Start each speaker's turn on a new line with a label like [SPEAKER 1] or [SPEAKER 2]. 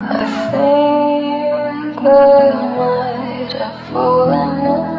[SPEAKER 1] I think I might have fallen. in